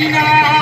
Krishna.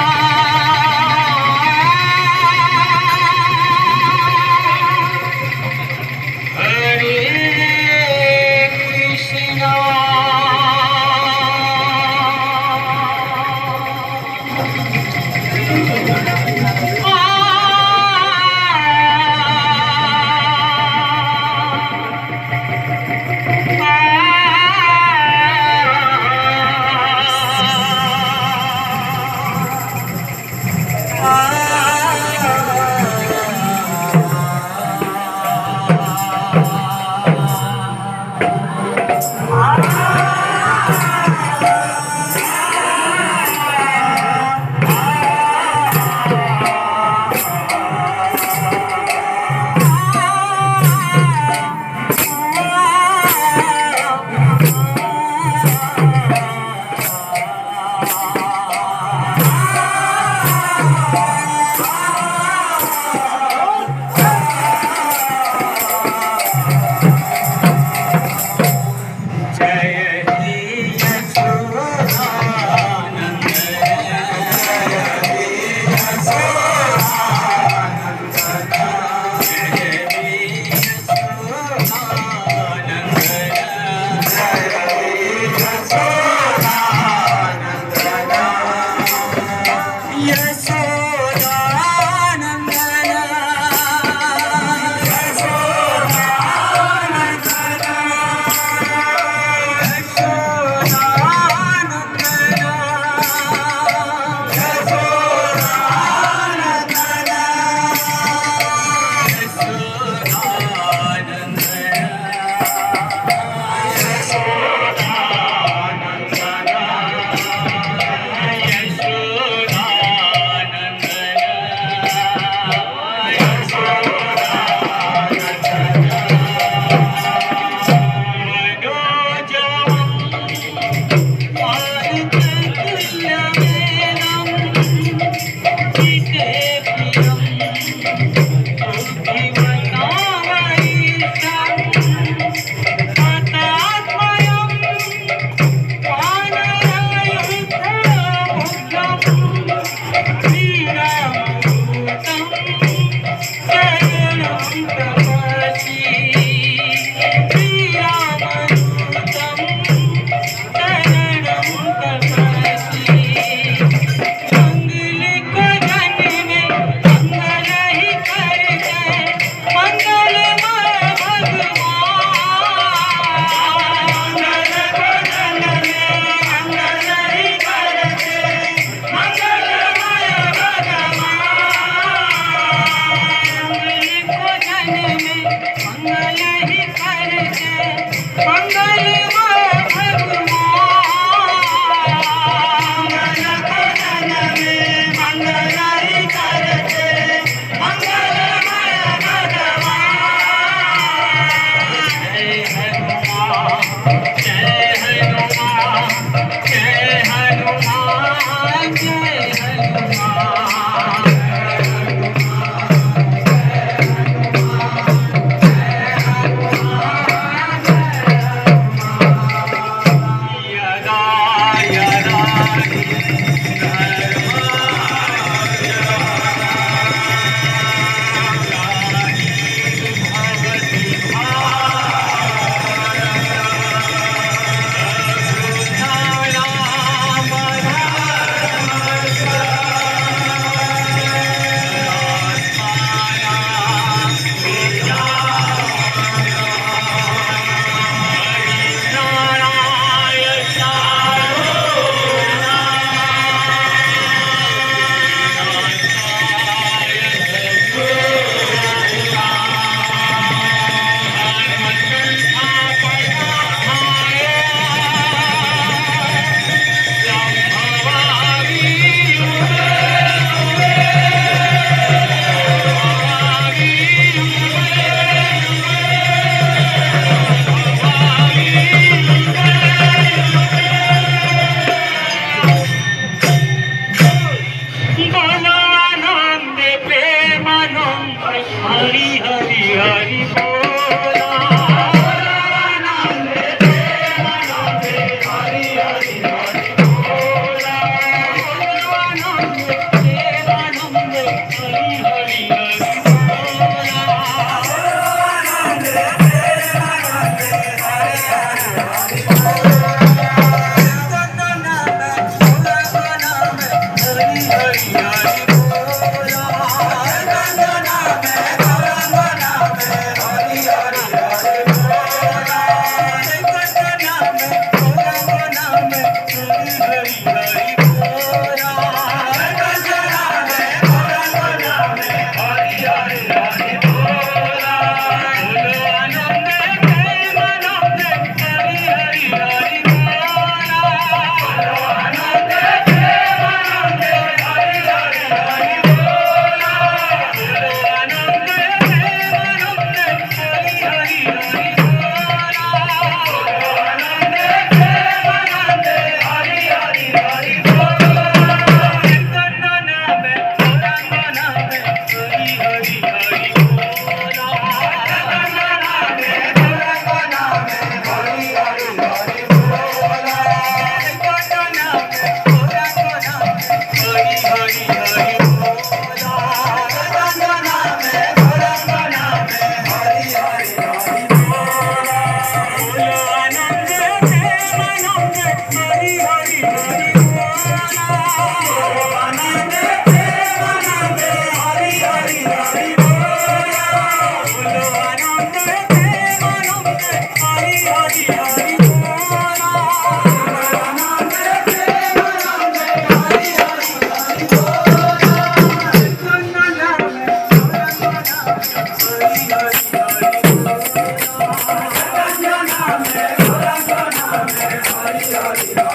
Hari Hari Hari बोल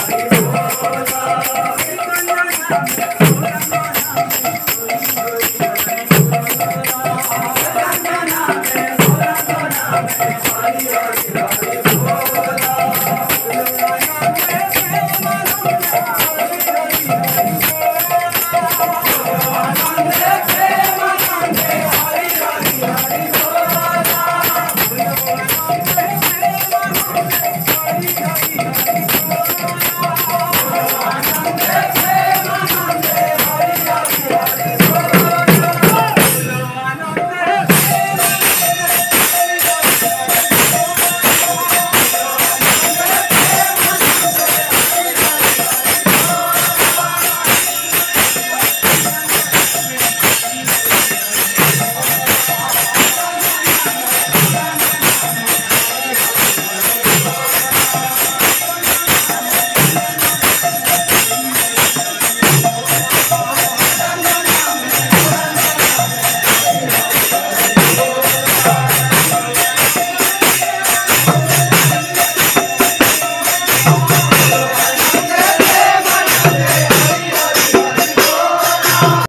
Thank you.